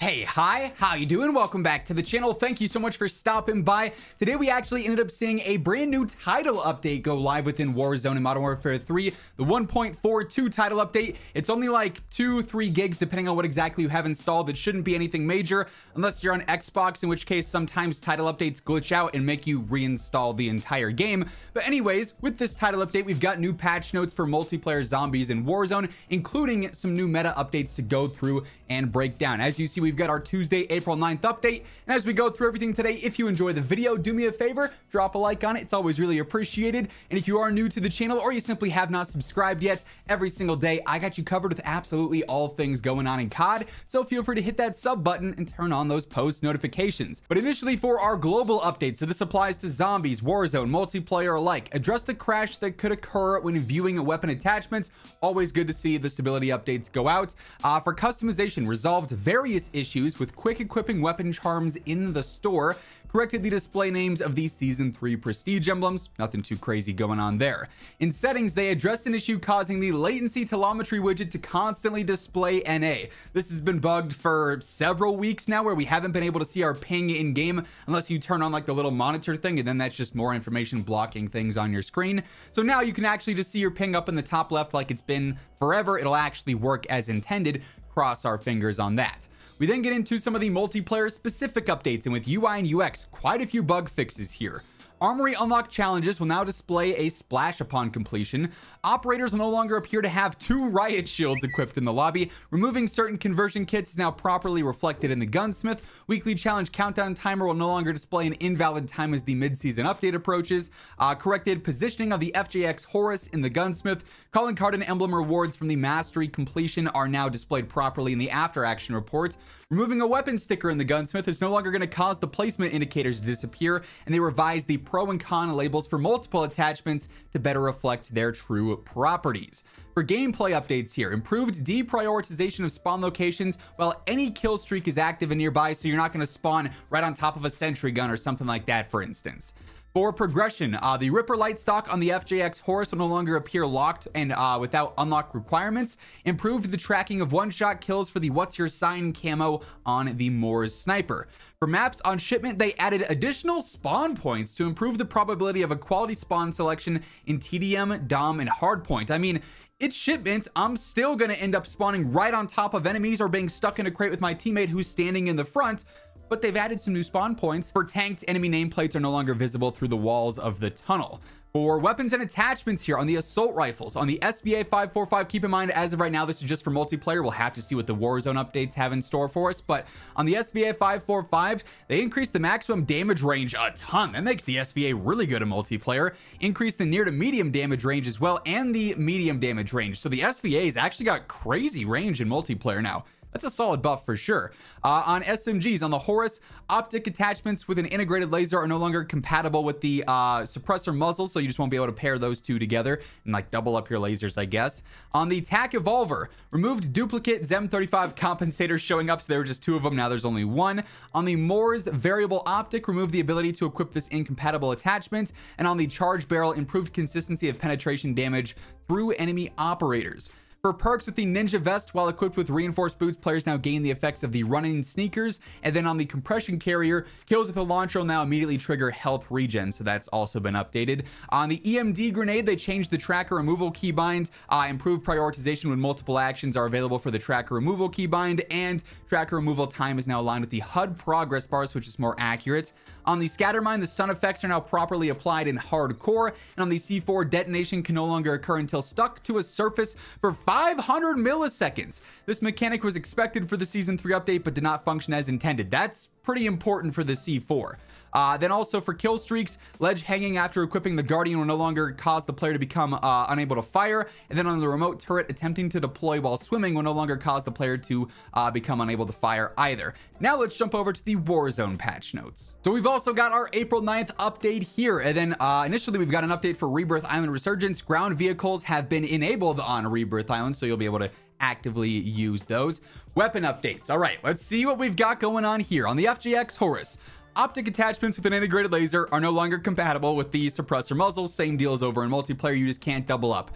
Hey, hi, how you doing? Welcome back to the channel. Thank you so much for stopping by. Today we actually ended up seeing a brand new title update go live within Warzone and Modern Warfare 3, the 1.42 title update. It's only like 2, 3 gigs depending on what exactly you have installed. It shouldn't be anything major unless you're on Xbox, in which case sometimes title updates glitch out and make you reinstall the entire game. But anyways, with this title update, we've got new patch notes for multiplayer zombies in Warzone, including some new meta updates to go through and break down. As you see, we've got our Tuesday, April 9th update. And as we go through everything today, if you enjoy the video, do me a favor, drop a like on it. It's always really appreciated. And if you are new to the channel or you simply have not subscribed yet, every single day, I got you covered with absolutely all things going on in COD. So feel free to hit that sub button and turn on those post notifications. But initially for our global update, so this applies to zombies, Warzone, multiplayer alike, address a crash that could occur when viewing a weapon attachments. Always good to see the stability updates go out. Uh, for customization, resolved various issues with quick equipping weapon charms in the store, corrected the display names of the season 3 prestige emblems. Nothing too crazy going on there. In settings they addressed an issue causing the latency telemetry widget to constantly display NA this has been bugged for several weeks now where we haven't been able to see our ping in game unless you turn on like the little monitor thing and then that's just more information blocking things on your screen. So now you can actually just see your ping up in the top left like it's been forever. It'll actually work as intended. Cross our fingers on that. We then get into some of the multiplayer specific updates and with UI and UX, quite a few bug fixes here. Armory unlock challenges will now display a splash upon completion. Operators will no longer appear to have two riot shields equipped in the lobby. Removing certain conversion kits is now properly reflected in the gunsmith. Weekly challenge countdown timer will no longer display an invalid time as the mid-season update approaches. Uh, corrected positioning of the FJX Horus in the gunsmith. Calling card and emblem rewards from the mastery completion are now displayed properly in the after action reports. Removing a weapon sticker in the gunsmith is no longer going to cause the placement indicators to disappear, and they revised the pro and con labels for multiple attachments to better reflect their true properties. For gameplay updates here, improved deprioritization of spawn locations while any kill streak is active and nearby, so you're not going to spawn right on top of a sentry gun or something like that, for instance. For progression, uh, the Ripper light stock on the FJX Horus will no longer appear locked and uh, without unlock requirements. Improved the tracking of one-shot kills for the What's Your Sign camo on the MORS Sniper. For maps on shipment, they added additional spawn points to improve the probability of a quality spawn selection in TDM, DOM, and Hardpoint. I mean, it's shipment. I'm still going to end up spawning right on top of enemies or being stuck in a crate with my teammate who's standing in the front but they've added some new spawn points. For tanked, enemy nameplates are no longer visible through the walls of the tunnel. For weapons and attachments here on the assault rifles, on the SVA 545, keep in mind, as of right now, this is just for multiplayer. We'll have to see what the Warzone updates have in store for us. But on the SVA 545, they increased the maximum damage range a ton. That makes the SVA really good in multiplayer. Increased the near to medium damage range as well, and the medium damage range. So the SVA's actually got crazy range in multiplayer now. That's a solid buff for sure. Uh, on SMGs, on the Horus, optic attachments with an integrated laser are no longer compatible with the uh, suppressor muzzle, so you just won't be able to pair those two together and like double up your lasers, I guess. On the TAC Evolver, removed duplicate ZEM 35 compensators showing up, so there were just two of them, now there's only one. On the MORS variable optic, removed the ability to equip this incompatible attachment, and on the charge barrel, improved consistency of penetration damage through enemy operators. For perks with the Ninja Vest, while equipped with reinforced boots, players now gain the effects of the running sneakers. And then on the compression carrier, kills with the launcher will now immediately trigger health regen. So that's also been updated. On the EMD grenade, they changed the tracker removal keybind. Uh, improved prioritization when multiple actions are available for the tracker removal keybind. And tracker removal time is now aligned with the HUD progress bars, which is more accurate. On the Scattermine, the stun effects are now properly applied in hardcore. And on the C4, detonation can no longer occur until stuck to a surface for 500 milliseconds. This mechanic was expected for the Season 3 update, but did not function as intended. That's pretty important for the C4. Uh, then also for kill streaks, ledge hanging after equipping the Guardian will no longer cause the player to become uh, unable to fire. And then on the remote turret, attempting to deploy while swimming will no longer cause the player to uh, become unable to fire either. Now let's jump over to the Warzone patch notes. So we've also got our April 9th update here. And then uh, initially we've got an update for Rebirth Island Resurgence. Ground vehicles have been enabled on Rebirth Island, so you'll be able to actively use those. Weapon updates. All right, let's see what we've got going on here. On the FJX Horus, Optic attachments with an integrated laser are no longer compatible with the suppressor muzzle. Same deal as over in multiplayer. You just can't double up.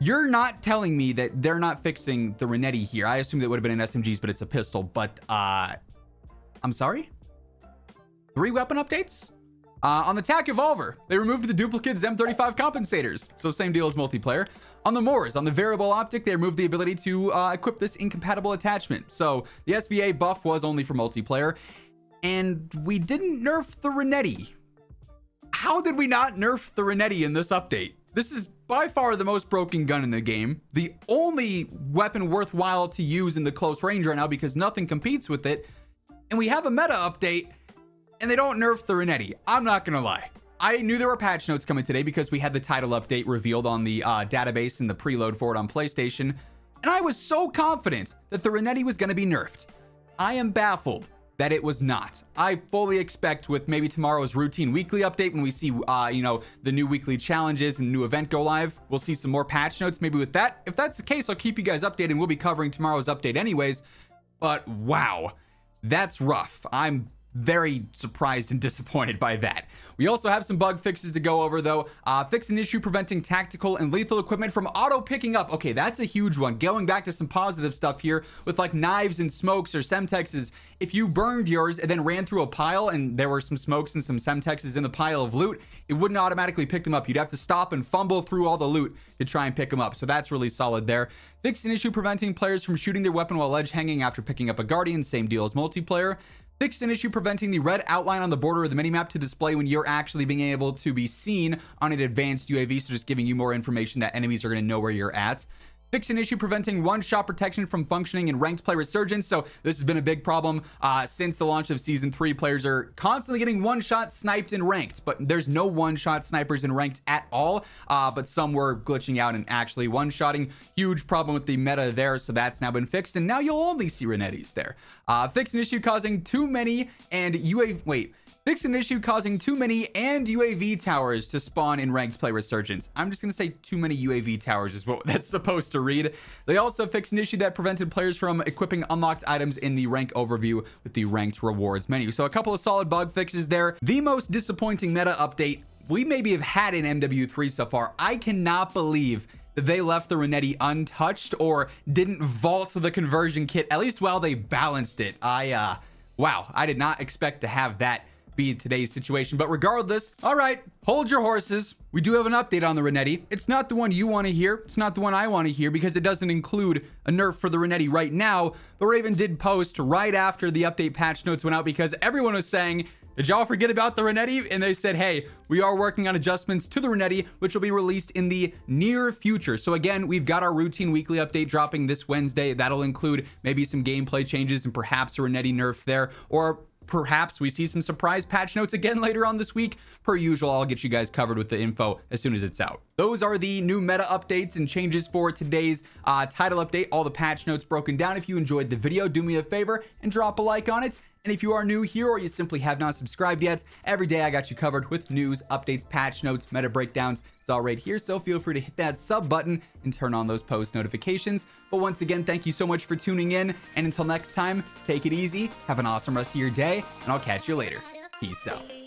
You're not telling me that they're not fixing the Renetti here. I assume that would have been an SMGs, but it's a pistol. But, uh, I'm sorry? Three weapon updates? Uh, on the TAC Evolver, they removed the duplicate ZEM35 compensators, so same deal as multiplayer. On the MORS, on the variable optic, they removed the ability to uh, equip this incompatible attachment. So the SVA buff was only for multiplayer, and we didn't nerf the Renetti. How did we not nerf the Renetti in this update? This is by far the most broken gun in the game. The only weapon worthwhile to use in the close range right now because nothing competes with it. And we have a meta update and they don't nerf the Renetti. I'm not gonna lie. I knew there were patch notes coming today because we had the title update revealed on the uh, database and the preload for it on PlayStation. And I was so confident that the Renetti was gonna be nerfed. I am baffled that it was not. I fully expect with maybe tomorrow's routine weekly update when we see, uh, you know, the new weekly challenges and new event go live, we'll see some more patch notes maybe with that. If that's the case, I'll keep you guys updated and we'll be covering tomorrow's update anyways. But wow, that's rough. I'm very surprised and disappointed by that. We also have some bug fixes to go over though. Uh, fix an issue preventing tactical and lethal equipment from auto picking up. Okay, that's a huge one. Going back to some positive stuff here with like knives and smokes or semtexes. If you burned yours and then ran through a pile and there were some smokes and some semtexes in the pile of loot, it wouldn't automatically pick them up. You'd have to stop and fumble through all the loot to try and pick them up. So that's really solid there. Fix an issue preventing players from shooting their weapon while ledge hanging after picking up a guardian. Same deal as multiplayer. Fixed an issue preventing the red outline on the border of the minimap to display when you're actually being able to be seen on an advanced UAV, so just giving you more information that enemies are going to know where you're at. Fix an issue preventing one-shot protection from functioning in ranked play resurgence. So this has been a big problem uh, since the launch of Season 3. Players are constantly getting one-shot sniped in ranked, but there's no one-shot snipers in ranked at all. Uh, but some were glitching out and actually one-shotting. Huge problem with the meta there, so that's now been fixed. And now you'll only see Renettis there. Uh, fix an issue causing too many and UAV... Wait. Fix an issue causing too many and UAV towers to spawn in ranked play resurgence. I'm just going to say too many UAV towers is what that's supposed to read. They also fixed an issue that prevented players from equipping unlocked items in the rank overview with the ranked rewards menu. So a couple of solid bug fixes there. The most disappointing meta update we maybe have had in MW3 so far. I cannot believe that they left the Renetti untouched or didn't vault the conversion kit, at least while they balanced it. I, uh, wow, I did not expect to have that be in today's situation. But regardless, all right, hold your horses. We do have an update on the Renetti. It's not the one you want to hear. It's not the one I want to hear because it doesn't include a nerf for the Renetti right now. But Raven did post right after the update patch notes went out because everyone was saying, did y'all forget about the Renetti? And they said, hey, we are working on adjustments to the Renetti, which will be released in the near future. So again, we've got our routine weekly update dropping this Wednesday. That'll include maybe some gameplay changes and perhaps a Renetti nerf there, or perhaps we see some surprise patch notes again later on this week. Per usual, I'll get you guys covered with the info as soon as it's out. Those are the new meta updates and changes for today's uh, title update. All the patch notes broken down. If you enjoyed the video, do me a favor and drop a like on it. And if you are new here or you simply have not subscribed yet, every day I got you covered with news, updates, patch notes, meta breakdowns. It's all right here, so feel free to hit that sub button and turn on those post notifications. But once again, thank you so much for tuning in. And until next time, take it easy, have an awesome rest of your day, and I'll catch you later. Peace out.